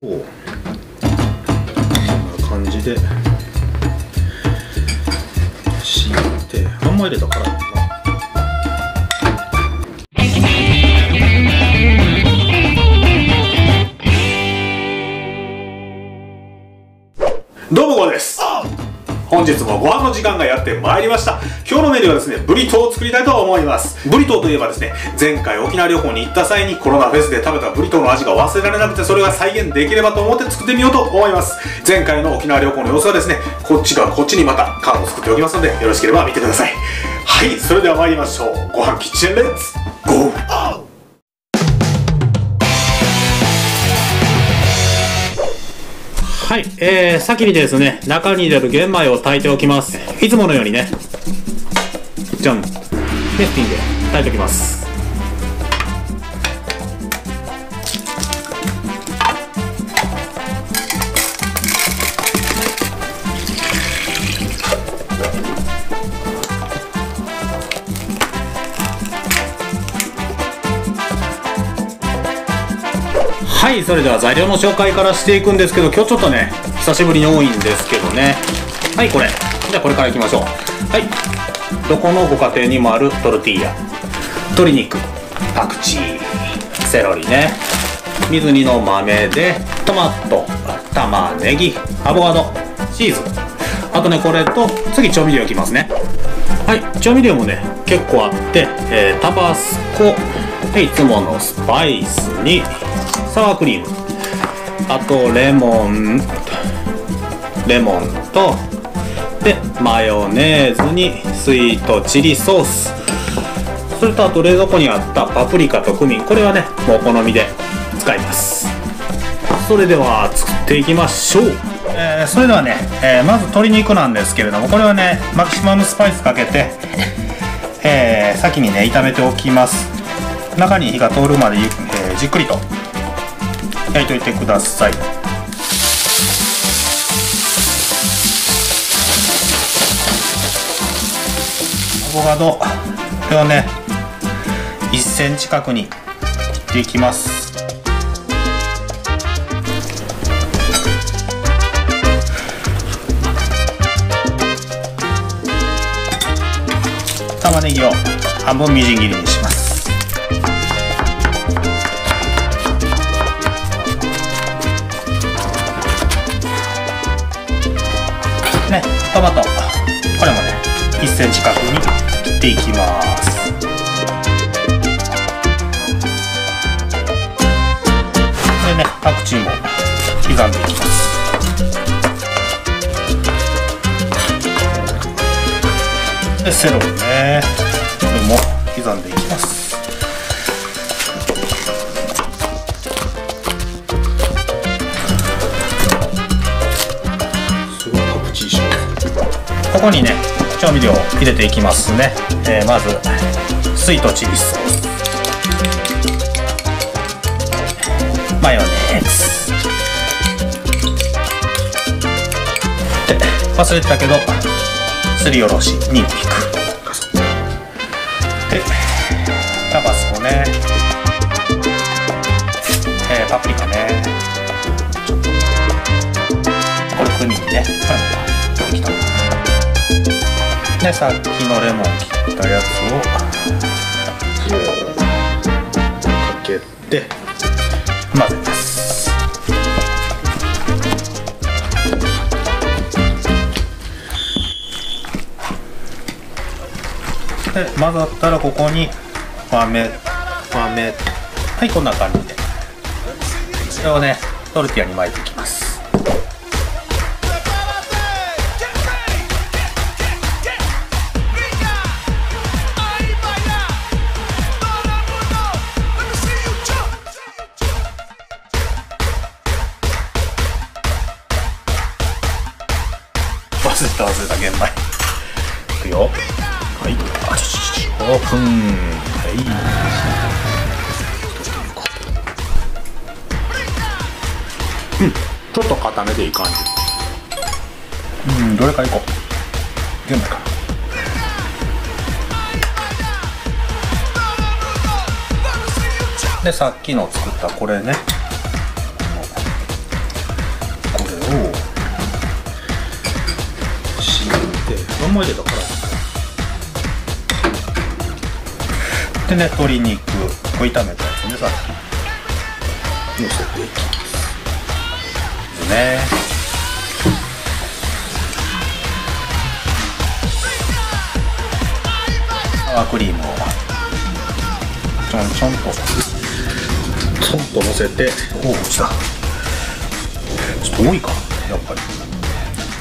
こんな感じで敷いてあんま入れたからどうもです本日もご飯の時間がやってまいりました。今日のメニューはですねブリトーを作りたいと思います。ブリトーといえばですね前回沖縄旅行に行った際にコロナフェスで食べたブリトーの味が忘れられなくてそれが再現できればと思って作ってみようと思います。前回の沖縄旅行の様子はですねこっちがこっちにまたカード作っておきますのでよろしければ見てください。はいそれでは参りましょう。ご飯キッチンレッツゴー。はい、えー、先にですね、中に入れる玄米を炊いておきます。いつものようにね、じゃん、でスティンで炊いておきます。はい、それでは材料の紹介からしていくんですけど、今日ちょっとね、久しぶりに多いんですけどね。はい、これ。じゃあこれからいきましょう。はい。どこのご家庭にもあるトルティーヤ。鶏肉、パクチー、セロリね。水煮の豆で、トマト、玉ねぎ、アボカド、チーズ。あとね、これと、次調味料いきますね。はい、調味料もね、結構あって、えータバスコ、でいつものスパイスに、サワークリーム。あとレモン。レモンとでマヨネーズにスイートチリソース。それとあと冷蔵庫にあったパプリカとクミン。これはねもうお好みで使います。それでは作っていきましょう、えーそれではね、えーまず鶏肉なんですけれどもこれはねマキシマムスパイスかけて、えー先にね炒めておきます。中に火が通るまで、えじっくりと焼いといてください。アボカドこれをね1センチ角に切っていきます。玉ねぎを半分みじん切りにします。センチ角に切っていきますでねパクチーも刻んでいきます。でセロリねこれも刻んでいきます。ここにね調味料を入れていきますね、えーまずスイートチリソース。マヨネーズ。で忘れてたけどすりおろしにんにく。でタバスコね、えーパプリカね。これクミンね。はいできたでさっきのレモン切ったやつをかけて混ぜます。で混ざったらここに豆。豆。はいこんな感じで。これをねトルティアに巻いていきます忘れた忘れた玄米。いくよ。はい。あちちちちオープン。はい。うん。ちょっと固めでいい感じ。うんどれからいこう。玄米か。なでさっきの作ったこれねんまり入れたら。辛いでね鶏肉を炒めたやつねさっき。のせていきます。でね。サワークリームを。ちょんちょんと。ちょんとのせて。おお落ちた。ちょっと多いかやっぱり。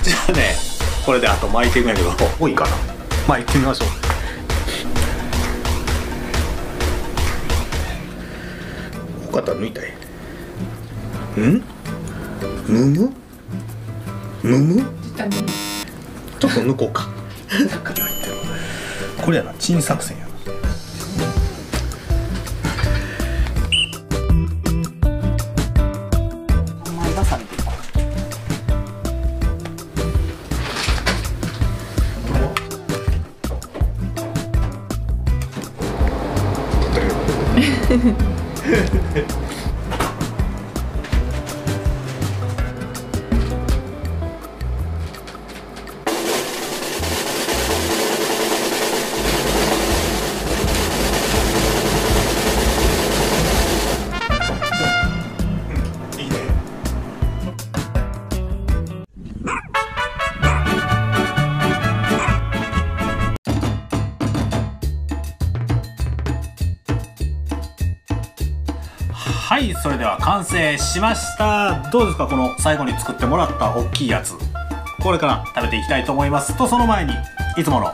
じゃあねこれであと巻いていくんやけど多いかな。巻いてみましょう。多かったら抜いたいん？むむ？むむ？ちょっと抜こうか。これやなチン作戦や Ha ha ha. はいそれでは完成しました。どうですかこの最後に作ってもらった大きいやつ。これから食べていきたいと思います。とその前にいつもの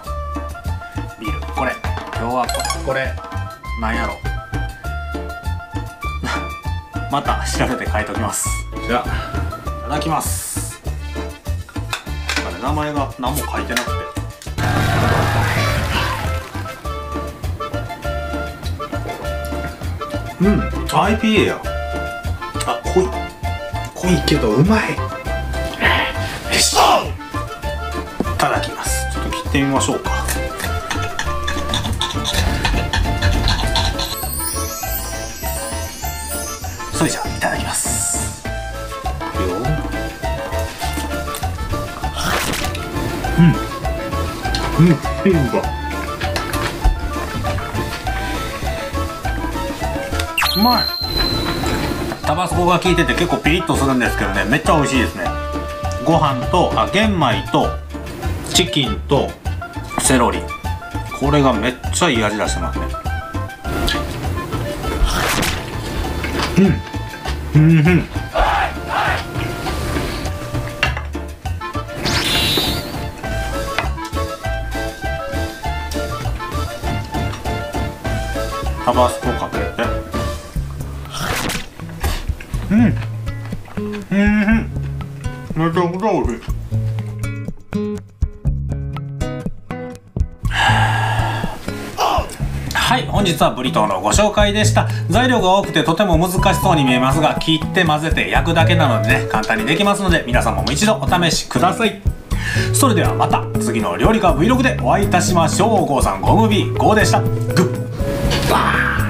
ビール。これ。今日はここれ。なんやろ。また調べて書いておきます。じゃあ。いただきます。名前が何も書いてなくてうん。IPA や。あ濃い。濃いけどうまい。よし。いただきます。ちょっと切ってみましょうか。それじゃあいただきます。よ。うん。うん。うんうまいタバスコが効いてて結構ピリッとするんですけどねめっちゃ美味しいですね。ご飯とあ玄米とチキンとセロリ。これがめっちゃいい味出してますね。うん。うんうん。タバスコうんうんめちゃくちゃ美味しいはい本日はブリトーのご紹介でした。材料が多くてとても難しそうに見えますが切って混ぜて焼くだけなのでね簡単にできますので皆様も一度お試しください。それではまた次の料理家 Vlog でお会いいたしましょう。ゴーさんゴムビーゴーでした。グッ。バー